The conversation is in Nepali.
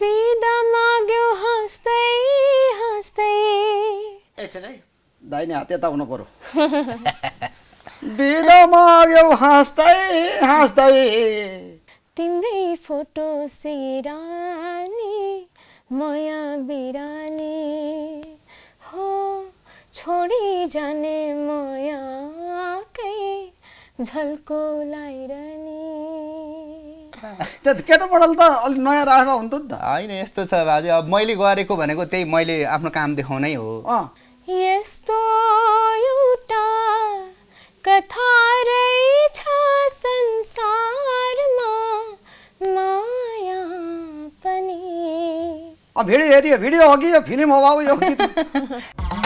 बिदा माग्यो हाँस्दै हाँस्दै। एकछिन है दाहिने हात यता हुनु पर्यो। बिदा माग्यौ हाँस्दै हाँस्दै। तिम्रै फोटो सिरानी माया बिरानी। हो छोडी जाने मायाकै झल्को लाइरनी। त्यो केटो मोडल त अलिक नयाँ राखेको हुन्थ्यो नि त। होइन यस्तो छ बाजे। अब मैले गरेको भनेको त्यही मैले आफ्नो काम देखाउनै हो। यस्तो एउटा कथा रहेछ संसारमा माया पनि। अब भिडियो हेरियो भिडियो हो कि यो फिल्म हो बाबु यो गीत।